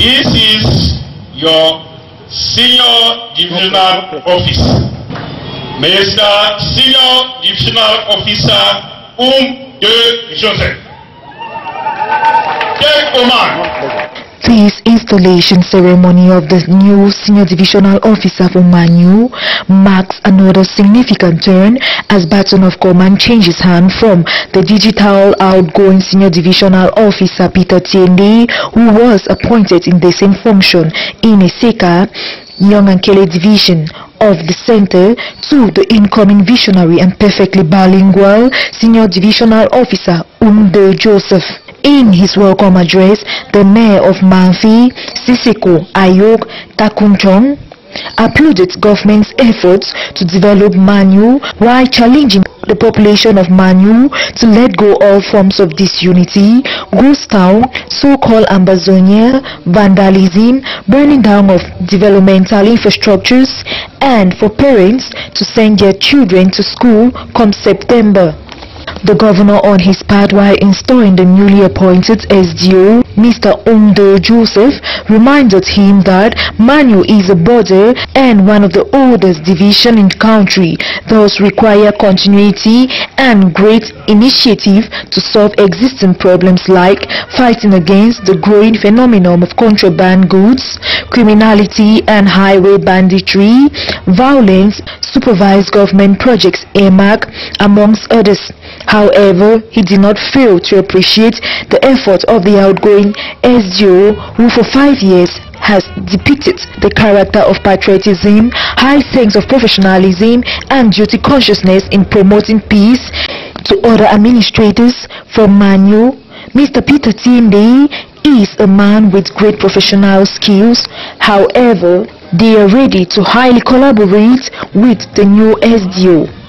This is your senior divisional office. Mr. Senior Divisional Officer Um de Joseph. Take command. This installation ceremony of the new senior divisional officer for Manyu marks another significant turn as baton of command changes hand from the digital outgoing senior divisional officer Peter Tiende who was appointed in the same function in Eseka, Young and Kele division of the center to the incoming visionary and perfectly bilingual senior divisional officer Umde Joseph. In his welcome address, the mayor of Mamfe, Sisiko Ayok Takunchong, applauded government's efforts to develop Manyu while challenging the population of Manyu to let go all forms of disunity, ghost town, so-called Ambazonia, vandalism, burning down of developmental infrastructures, and for parents to send their children to school come September. The governor on his part while installing the newly appointed SDO, Mr. Umdo Joseph, reminded him that Manyu is a border and one of the oldest division in the country, thus require continuity and great initiative to solve existing problems like fighting against the growing phenomenon of contraband goods, criminality and highway banditry, violence, supervised government projects, AMAC, amongst others. However, he did not fail to appreciate the effort of the outgoing SDO who for five years has depicted the character of patriotism, high sense of professionalism and duty consciousness in promoting peace to other administrators from Manyu. Mr. Peter Tiende is a man with great professional skills. However, they are ready to highly collaborate with the new SDO.